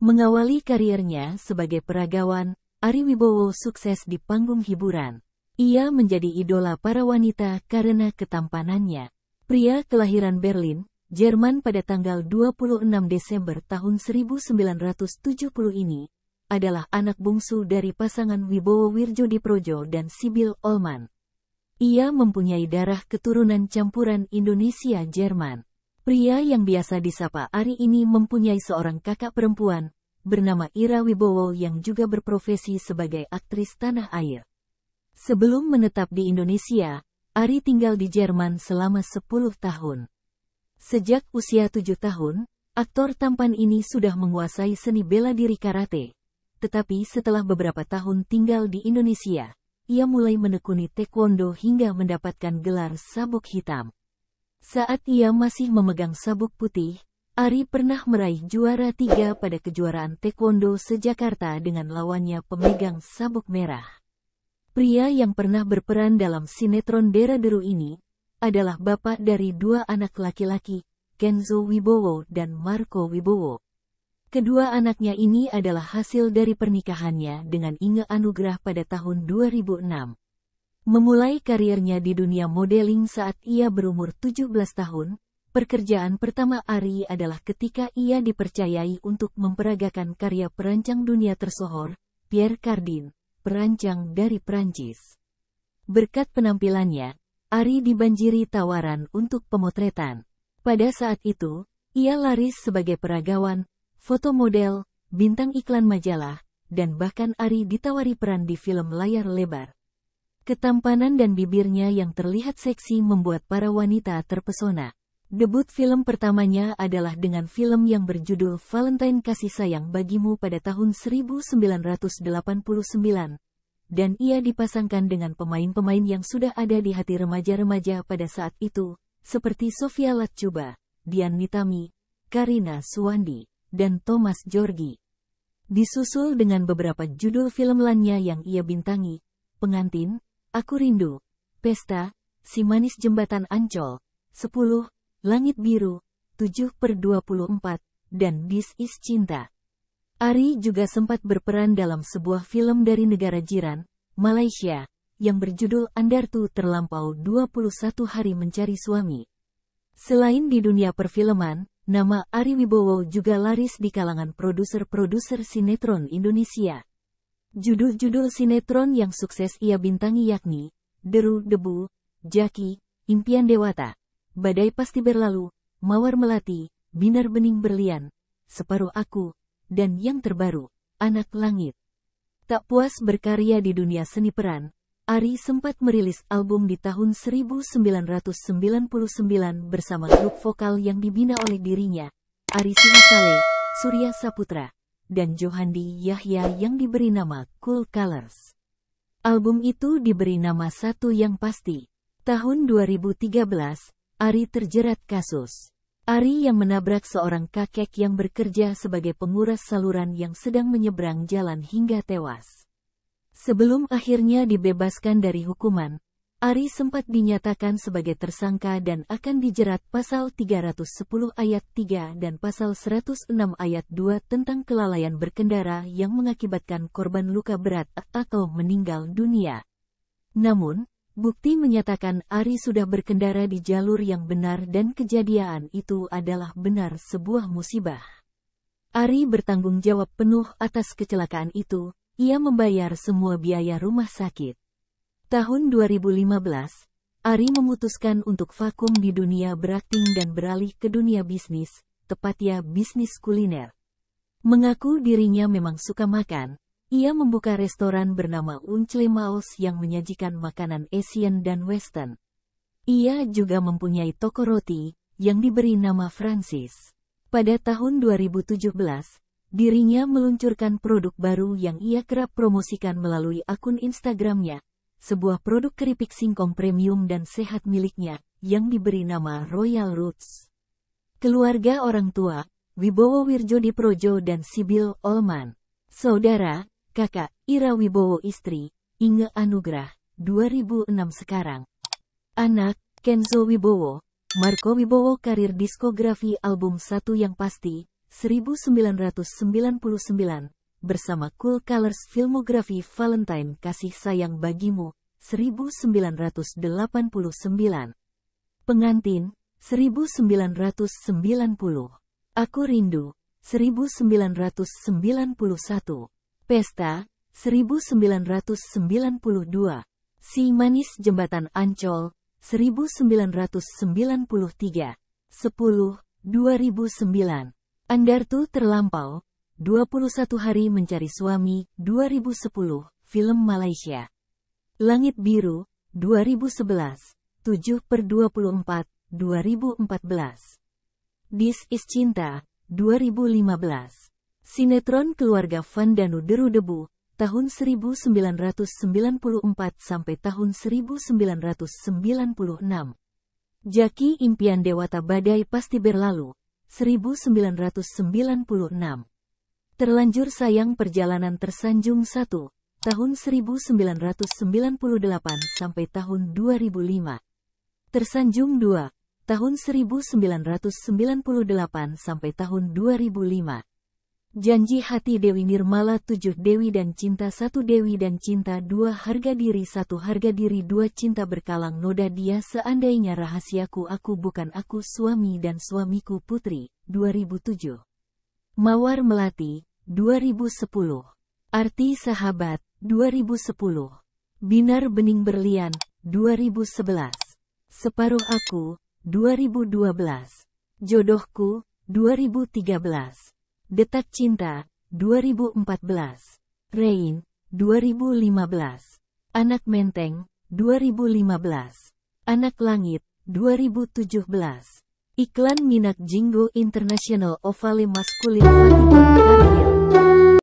Mengawali karirnya sebagai peragawan, Ari Wibowo sukses di panggung hiburan. Ia menjadi idola para wanita karena ketampanannya. Pria kelahiran Berlin, Jerman pada tanggal 26 Desember tahun 1970 ini, adalah anak bungsu dari pasangan Wibowo Wirjo Diprojo dan Sibyl Olman. Ia mempunyai darah keturunan campuran Indonesia-Jerman. Pria yang biasa disapa Ari ini mempunyai seorang kakak perempuan, bernama Ira Wibowo yang juga berprofesi sebagai aktris tanah air. Sebelum menetap di Indonesia, Ari tinggal di Jerman selama 10 tahun. Sejak usia 7 tahun, aktor tampan ini sudah menguasai seni bela diri karate. Tetapi setelah beberapa tahun tinggal di Indonesia, ia mulai menekuni taekwondo hingga mendapatkan gelar sabuk hitam. Saat ia masih memegang sabuk putih, Ari pernah meraih juara tiga pada kejuaraan taekwondo sejakarta dengan lawannya pemegang sabuk merah. Pria yang pernah berperan dalam sinetron Dera Deru ini, adalah bapak dari dua anak laki-laki, Kenzo Wibowo dan Marco Wibowo. Kedua anaknya ini adalah hasil dari pernikahannya dengan Inge Anugrah pada tahun 2006. Memulai karirnya di dunia modeling saat ia berumur 17 tahun, pekerjaan pertama Ari adalah ketika ia dipercayai untuk memperagakan karya perancang dunia tersohor, Pierre Cardin, perancang dari Prancis. Berkat penampilannya, Ari dibanjiri tawaran untuk pemotretan. Pada saat itu, ia laris sebagai peragawan, fotomodel, bintang iklan majalah, dan bahkan Ari ditawari peran di film layar lebar. Ketampanan dan bibirnya yang terlihat seksi membuat para wanita terpesona. Debut film pertamanya adalah dengan film yang berjudul Valentine Kasih Sayang Bagimu pada tahun 1989. Dan ia dipasangkan dengan pemain-pemain yang sudah ada di hati remaja-remaja pada saat itu, seperti Sofia Latjuba, Dian Nitami, Karina Suwandi, dan Thomas Jorgi. Disusul dengan beberapa judul film lainnya yang ia bintangi, Pengantin, Aku Rindu, Pesta, Si Manis Jembatan Ancol, 10, Langit Biru, 7 per 24, dan This Is Cinta. Ari juga sempat berperan dalam sebuah film dari negara jiran, Malaysia, yang berjudul Andartu terlampau 21 hari mencari suami. Selain di dunia perfilman, nama Ari Wibowo juga laris di kalangan produser-produser sinetron Indonesia. Judul-judul sinetron yang sukses ia bintangi yakni Deru Debu, Jaki, Impian Dewata, Badai Pasti Berlalu, Mawar Melati, Binar Bening Berlian, Separuh Aku, dan yang terbaru, Anak Langit. Tak puas berkarya di dunia seni peran, Ari sempat merilis album di tahun 1999 bersama grup vokal yang dibina oleh dirinya, Ari Singosale, Surya Saputra dan Johandi Yahya yang diberi nama Cool Colors. Album itu diberi nama Satu Yang Pasti. Tahun 2013, Ari terjerat kasus. Ari yang menabrak seorang kakek yang bekerja sebagai penguras saluran yang sedang menyeberang jalan hingga tewas. Sebelum akhirnya dibebaskan dari hukuman, Ari sempat dinyatakan sebagai tersangka dan akan dijerat pasal 310 ayat 3 dan pasal 106 ayat 2 tentang kelalaian berkendara yang mengakibatkan korban luka berat atau meninggal dunia. Namun, bukti menyatakan Ari sudah berkendara di jalur yang benar dan kejadian itu adalah benar sebuah musibah. Ari bertanggung jawab penuh atas kecelakaan itu, ia membayar semua biaya rumah sakit. Tahun 2015, Ari memutuskan untuk vakum di dunia berakting dan beralih ke dunia bisnis, tepatnya bisnis kuliner. Mengaku dirinya memang suka makan, ia membuka restoran bernama Uncle Maos yang menyajikan makanan Asian dan Western. Ia juga mempunyai toko roti, yang diberi nama Francis. Pada tahun 2017, dirinya meluncurkan produk baru yang ia kerap promosikan melalui akun Instagramnya, sebuah produk keripik singkong premium dan sehat miliknya, yang diberi nama Royal Roots. Keluarga orang tua, Wibowo Wirjo Diprojo dan Sibil Olman. Saudara, kakak, Ira Wibowo istri, Inge Anugrah, 2006 sekarang. Anak, Kenzo Wibowo, Marco Wibowo karir diskografi album satu yang pasti, 1999, bersama Cool Colors Filmography Valentine Kasih Sayang Bagimu, 1989. Pengantin, 1990. Aku Rindu, 1991. Pesta, 1992. Si Manis Jembatan Ancol, 1993. 10, 2009. Andartu Terlampau, 21 Hari Mencari Suami, 2010, film Malaysia. Langit Biru, 2011, 7 per 24, 2014. This is Cinta, 2015. Sinetron Keluarga Van Danu Deru Debu, tahun 1994 sampai tahun 1996. Jaki Impian Dewata Badai Pasti Berlalu, 1996. Terlanjur Sayang Perjalanan Tersanjung 1, tahun 1998 sampai tahun 2005. Tersanjung 2, tahun 1998 sampai tahun 2005. Janji Hati Dewi Nirmala 7 Dewi dan Cinta 1 Dewi dan Cinta 2 Harga Diri 1 Harga Diri 2 Cinta Berkalang Noda Dia Seandainya Rahasiaku Aku Bukan Aku Suami dan Suamiku Putri 2007 Mawar Melati 2010 Arti Sahabat 2010 Binar Bening Berlian 2011 Separuh Aku 2012 Jodohku 2013 Detak Cinta, 2014. Rain, 2015. Anak Menteng, 2015. Anak Langit, 2017. Iklan Minak Jinggo International Ovale Maskulin Fatiguan